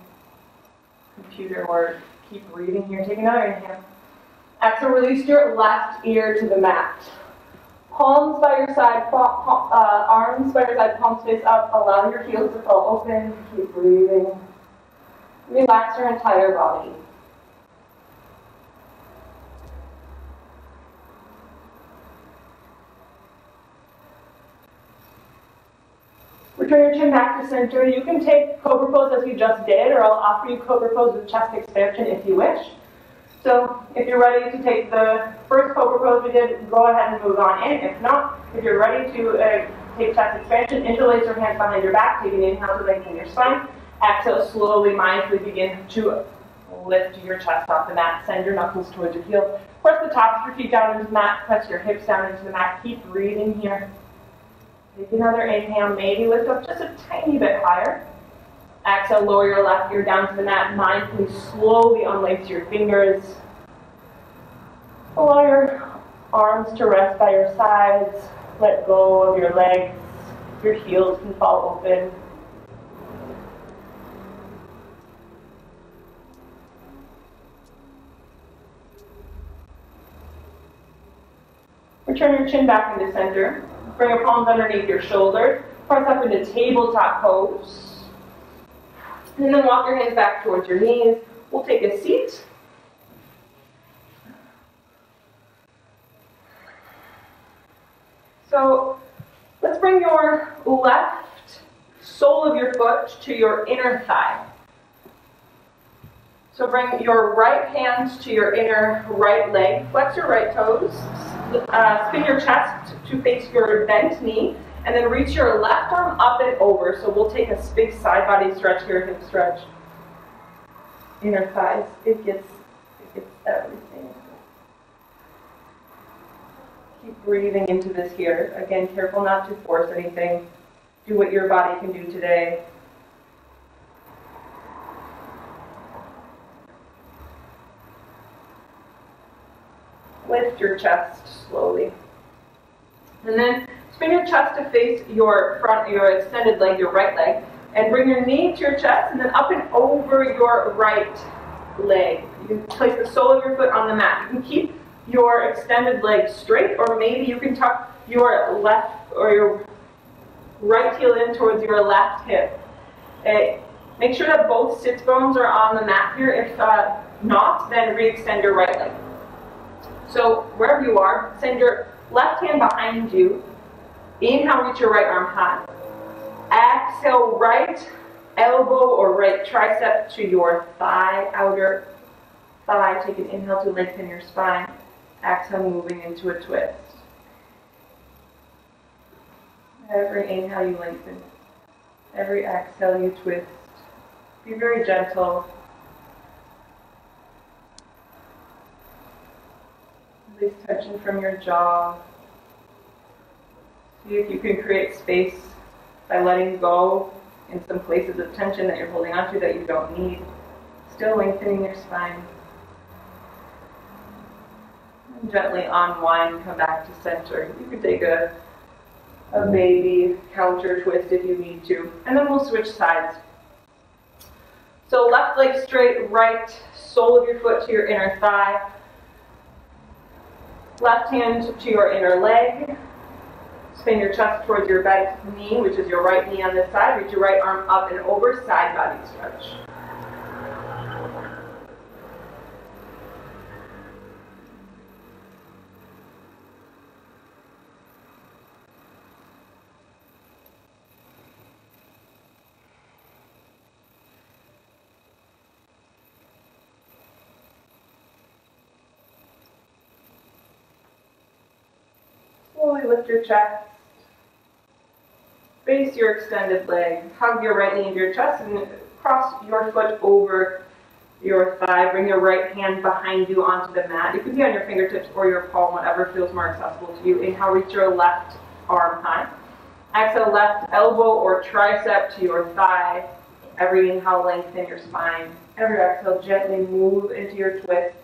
computer work. Keep breathing here. Take another inhale. Exhale, release your left ear to the mat. Palms by your side, uh, arms by your side, palms face up. Allow your heels to fall open. Keep breathing. Relax your entire body. Return your chin back to center. You can take cobra pose as you just did, or I'll offer you cobra pose with chest expansion if you wish. So if you're ready to take the first cobra pose we did, go ahead and move on in. If not, if you're ready to uh, take chest expansion, interlace your hands behind your back, take an inhale to lengthen your spine. Exhale, slowly, mindfully begin to lift your chest off the mat. Send your knuckles towards your heel. Press the tops of your feet down into the mat. Press your hips down into the mat. Keep breathing here. Take another inhale, maybe lift up just a tiny bit higher. Exhale, lower your left ear down to the mat. Mindfully, slowly unlace your fingers. Allow your arms to rest by your sides. Let go of your legs. Your heels can fall open. Return your chin back into center. Bring your palms underneath your shoulders. Press up into tabletop pose. And then walk your hands back towards your knees. We'll take a seat. So let's bring your left sole of your foot to your inner thigh. So bring your right hand to your inner right leg. Flex your right toes. Uh, spin your chest to face your bent knee. And then reach your left arm up and over. So we'll take a big side body stretch here, hip stretch. Inner thighs. It gets, it gets everything. Keep breathing into this here. Again, careful not to force anything. Do what your body can do today. Lift your chest slowly. And then Spin your chest to face your front, your extended leg, your right leg, and bring your knee to your chest and then up and over your right leg. You can place the sole of your foot on the mat. You can keep your extended leg straight, or maybe you can tuck your left or your right heel in towards your left hip. Okay. Make sure that both sits bones are on the mat here. If uh, not, then re-extend your right leg. So wherever you are, send your left hand behind you. Inhale, reach your right arm high. Exhale, right elbow or right tricep to your thigh, outer thigh. Take an inhale to lengthen your spine. Exhale, moving into a twist. Every inhale, you lengthen. Every exhale, you twist. Be very gentle. Release tension from your jaw. See if you can create space by letting go in some places of tension that you're holding onto that you don't need. Still lengthening your spine. And gently unwind, come back to center. You can take a, a baby counter twist if you need to. And then we'll switch sides. So left leg straight, right sole of your foot to your inner thigh. Left hand to your inner leg. Spin your chest towards your bent knee, which is your right knee on this side. Reach your right arm up and over, side body stretch. Slowly lift your chest. Base your extended leg. Hug your right knee into your chest and cross your foot over your thigh. Bring your right hand behind you onto the mat. It could be on your fingertips or your palm, whatever feels more accessible to you. Inhale, reach your left arm high. Exhale, left elbow or tricep to your thigh. Every inhale, lengthen your spine. Every exhale, gently move into your twist.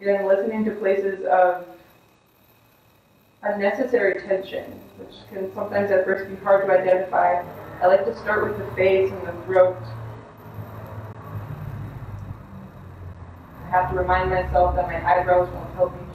Again, listening to places of unnecessary tension, which can sometimes at first be hard to identify. I like to start with the face and the throat. I have to remind myself that my eyebrows won't help me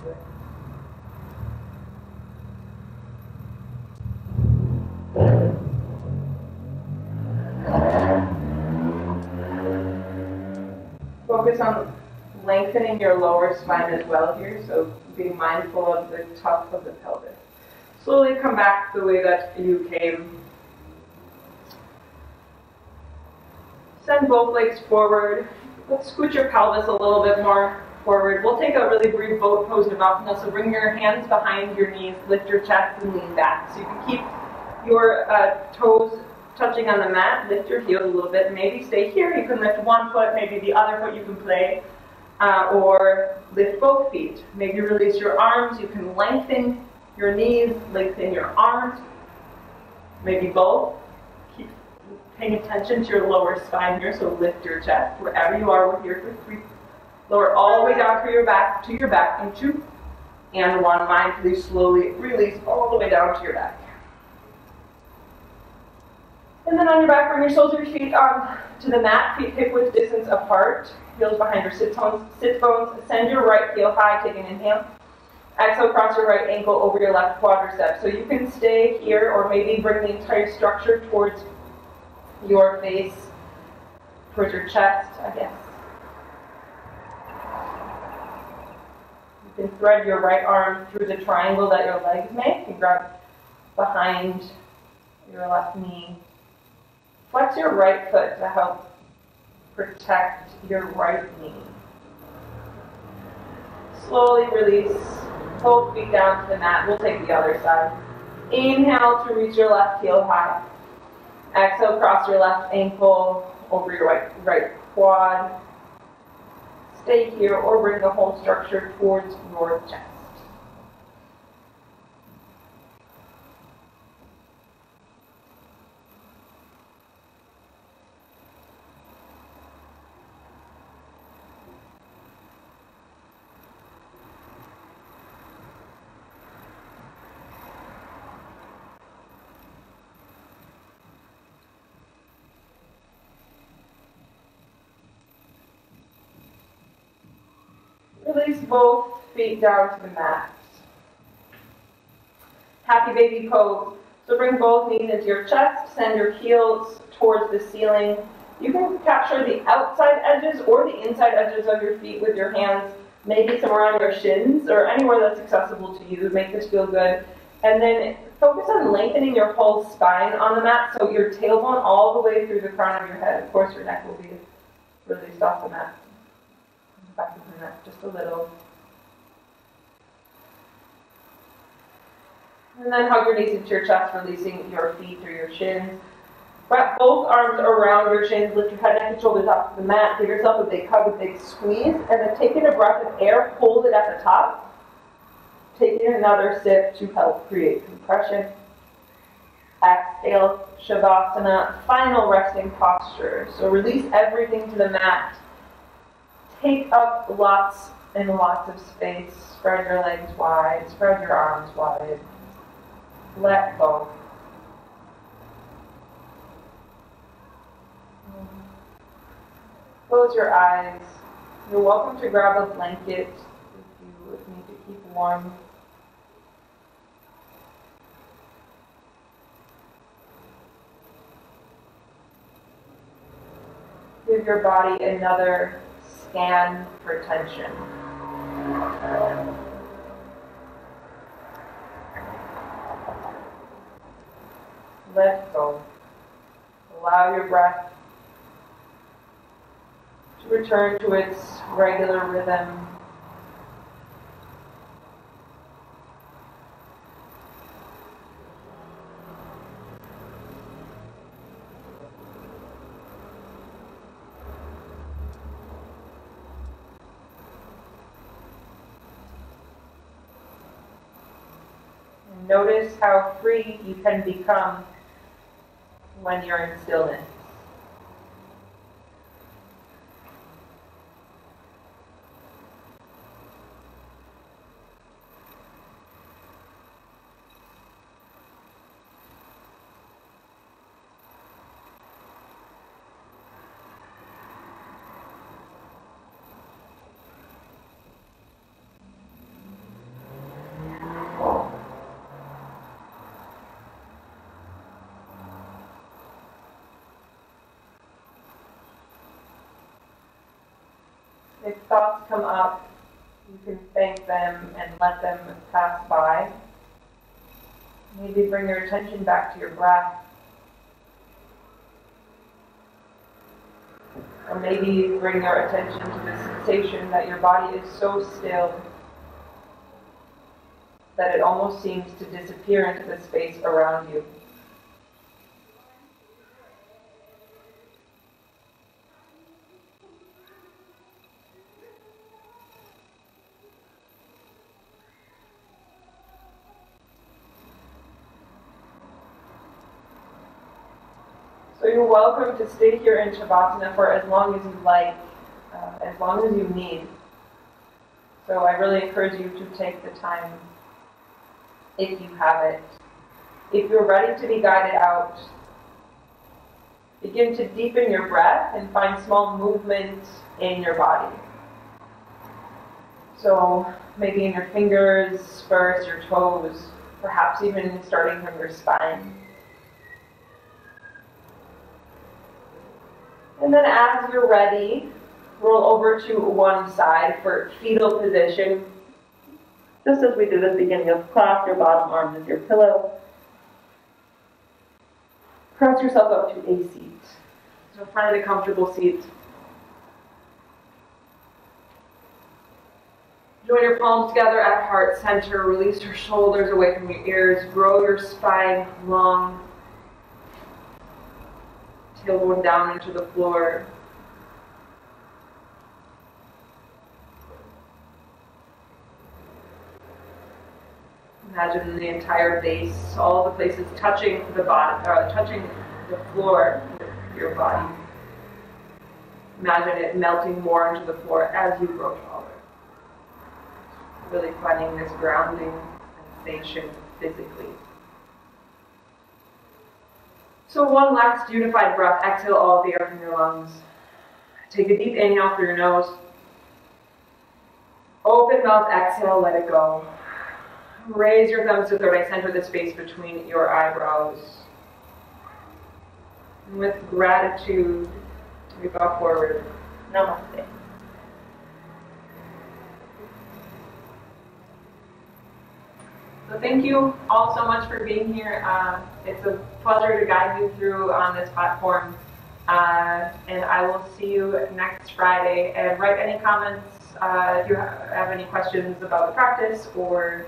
your lower spine as well here, so be mindful of the top of the pelvis. Slowly come back the way that you came. Send both legs forward. Let's scoot your pelvis a little bit more forward. We'll take a really brief boat pose Navasana. So bring your hands behind your knees, lift your chest, and lean back. So you can keep your uh, toes touching on the mat, lift your heels a little bit. Maybe stay here. You can lift one foot, maybe the other foot you can play uh, or lift both feet. Maybe release your arms. You can lengthen your knees, lengthen your arms. Maybe both. Keep paying attention to your lower spine here, so lift your chest. Wherever you are, we're here for three. Lower all the way down through your back, to your back, and two, and one. Mindfully, slowly release all the way down to your back. And then on your back, bring your of feet um, to the mat, feet hip width distance apart heels behind your sit bones, sit bones. Send your right heel high, take an inhale. Exhale, cross your right ankle over your left quadricep. So you can stay here or maybe bring the entire structure towards your face, towards your chest, I guess. You can thread your right arm through the triangle that your legs make and grab behind your left knee. Flex your right foot to help protect your right knee. Slowly release both feet down to the mat. We'll take the other side. Inhale to reach your left heel high. Exhale, cross your left ankle over your right, right quad. Stay here or bring the whole structure towards your chest. Both feet down to the mat. Happy baby pose. So bring both knees into your chest, send your heels towards the ceiling. You can capture the outside edges or the inside edges of your feet with your hands, maybe somewhere on your shins or anywhere that's accessible to you. Make this feel good. And then focus on lengthening your whole spine on the mat so your tailbone all the way through the crown of your head. Of course, your neck will be released off the mat. Just a little. And then hug your knees into your chest, releasing your feet through your shins. Wrap both arms around your shins, lift your head, neck, and shoulders off the mat. Give yourself a big hug, a big squeeze, and then take in a breath of air, hold it at the top. Take in another sip to help create compression. Exhale, Shavasana, final resting posture. So release everything to the mat. Take up lots and lots of space. Spread your legs wide, spread your arms wide. Let go. Close your eyes. You're welcome to grab a blanket if you need to keep warm. Give your body another scan for tension. Let go. Allow your breath to return to its regular rhythm. Notice how free you can become when you're in stillness. Thoughts come up, you can thank them and let them pass by. Maybe bring your attention back to your breath. Or maybe bring your attention to the sensation that your body is so still that it almost seems to disappear into the space around you. So you're to stay here in Shavasana for as long as you like, uh, as long as you need. So I really encourage you to take the time if you have it. If you're ready to be guided out, begin to deepen your breath and find small movement in your body. So maybe in your fingers first, your toes, perhaps even starting from your spine. And then as you're ready, roll over to one side for fetal position. Just as we did at the beginning of class, your bottom arm is your pillow. Press yourself up to a seat. So find a comfortable seat. Join your palms together at heart center. Release your shoulders away from your ears. Grow your spine long tailbone down into the floor. Imagine the entire base, all the places touching the bottom, or uh, touching the floor your body. Imagine it melting more into the floor as you grow taller. Really finding this grounding sensation physically. So one last unified breath. Exhale all the air from your lungs. Take a deep inhale through your nose. Open mouth, exhale, let it go. Raise your thumbs to the right, center the space between your eyebrows. And with gratitude, we bow forward. Namaste. So thank you all so much for being here. Uh, it's a pleasure to guide you through on this platform. Uh, and I will see you next Friday. And write any comments uh, if you have any questions about the practice or